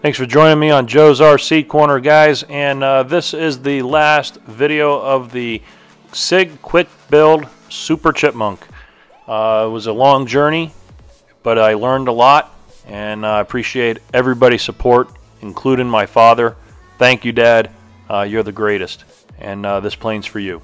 Thanks for joining me on Joe's RC Corner, guys. And uh, this is the last video of the SIG Kwik Bilt Super Chipmunk. Uh, it was a long journey, but I learned a lot, and I appreciate everybody's support, including my father. Thank you, Dad. Uh, you're the greatest, and uh, this plane's for you.